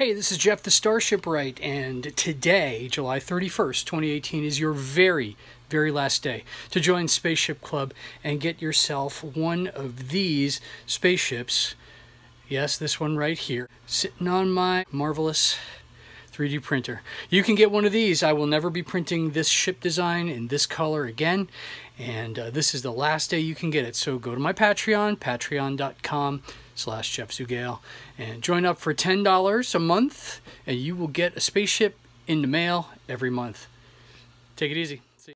Hey, this is Jeff the Starshipwright, and today, July 31st, 2018, is your very, very last day to join Spaceship Club and get yourself one of these spaceships. Yes, this one right here, sitting on my marvelous 3D printer. You can get one of these. I will never be printing this ship design in this color again. And uh, this is the last day you can get it. So go to my Patreon, patreon.com slash Jeff Zugale, and join up for $10 a month, and you will get a spaceship in the mail every month. Take it easy.